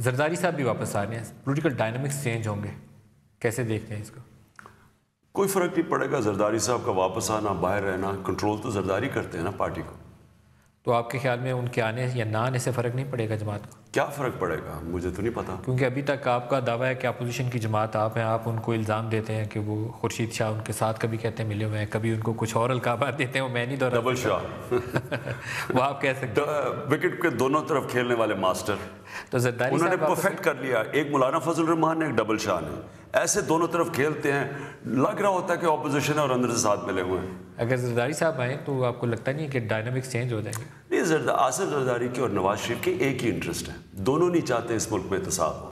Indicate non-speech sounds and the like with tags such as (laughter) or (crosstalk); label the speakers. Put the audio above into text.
Speaker 1: जरदारी साहब भी वापस आ रहे हैं। पोलिटिकल डायनमिक्स चेंज होंगे। कैसे देखते हैं इसको?
Speaker 2: कोई फ़र्क नहीं पड़ेगा, जरदारी साहब का वापस आना, बाहर रहना कंट्रोल तो जरदारी करते हैं ना, पार्टी को।
Speaker 1: तो आपके ख्याल में उनके आने या ना आने से फ़र्क नहीं पड़ेगा जमात को?
Speaker 2: क्या फ़र्क पड़ेगा? मुझे तो नहीं पता।
Speaker 1: क्योंकि अभी तक आपका दावा है कि अपोजिशन की जमात आप हैं आप उनको इल्ज़ाम देते हैं कि वो खुर्शीद शाह उनके साथ कभी कहते हैं मिले हुए हैं कभी उनको कुछ और अलकाबात देते हैं वो मैं नहीं
Speaker 2: डबल शाह। (laughs)
Speaker 1: वो आप कह सकते
Speaker 2: विकेट के दोनों तरफ़ खेलने वाले मास्टर
Speaker 1: तो जरदारी
Speaker 2: उन्होंने परफेक्ट कर लिया। एक मौलाना फजल रहमान ने एक डबल शाह ने। ऐसे दोनों तरफ़ खेलते हैं। लग रहा होता है कि ऑपोजिशन है और अंदर से साथ मिले हुए हैं।
Speaker 1: अगर जरदारी साहब आए तो आपको लगता नहीं है कि डायनामिक्स चेंज हो जाएँगे?
Speaker 2: नहीं जरदा आसिफ जरदारी की और नवाज़ शरीफ की एक ही इंटरेस्ट है। दोनों नहीं चाहते इस मुल्क में इतसाब हो।